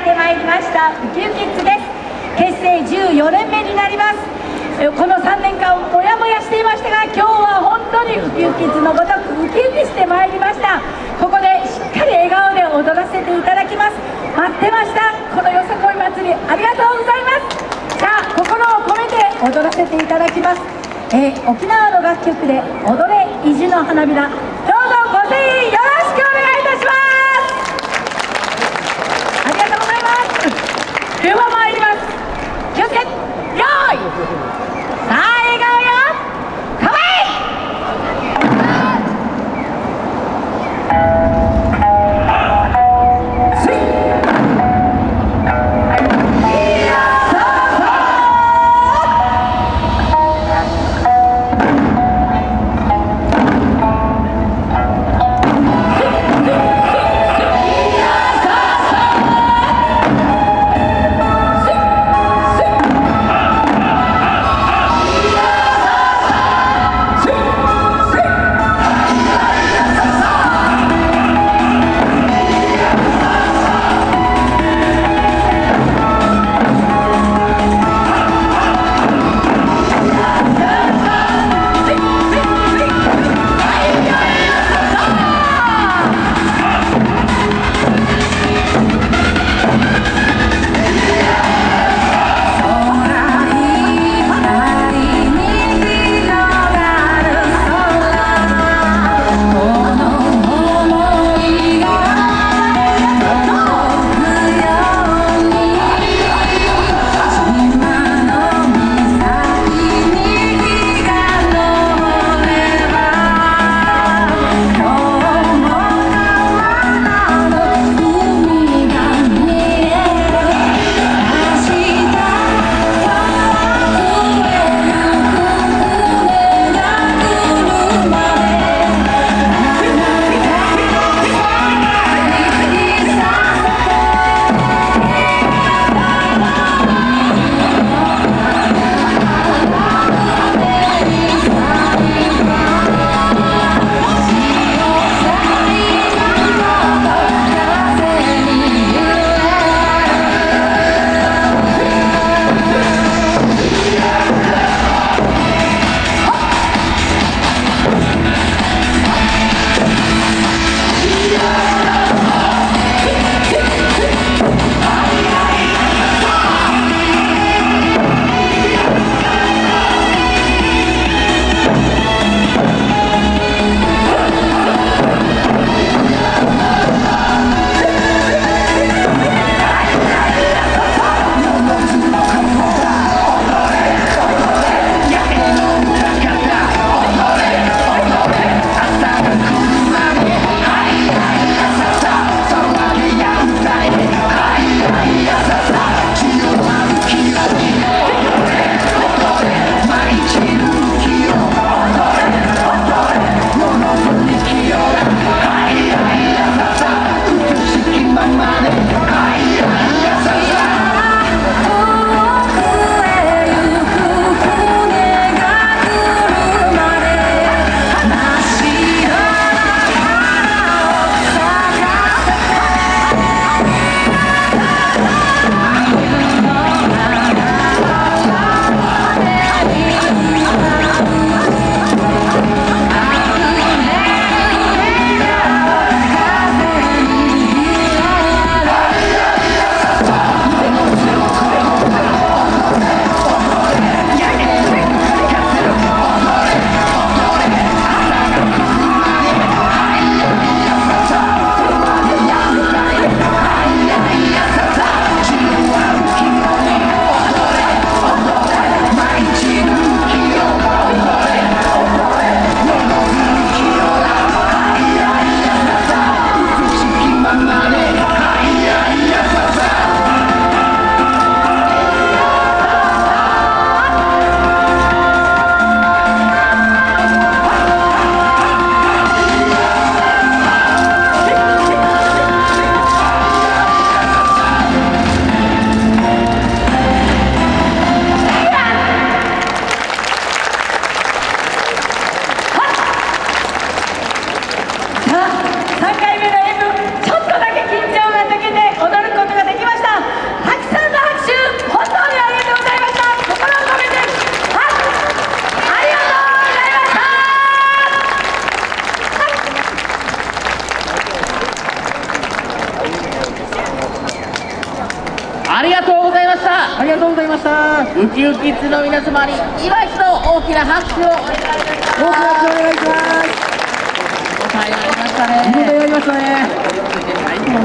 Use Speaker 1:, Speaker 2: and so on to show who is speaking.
Speaker 1: ってまいりましたウキウキッズです。結成14年目になります。この3年間もやもやしていましたが今日は本当にウキウキッズのごとくウキウキしてまいりました。ここでしっかり笑顔で踊らせていただきます。待ってました。このよさこい祭りありがとうございます。さあ心を込めて踊らせていただきます、え、沖縄の楽曲で「踊れ意地の花びら」どうぞご声援
Speaker 2: ウキウキッズの皆様に今一度大きな拍手をお願いいたします。
Speaker 3: 大きな拍手お願いします
Speaker 2: 答えありました
Speaker 3: 見事
Speaker 2: ね
Speaker 3: やりましたね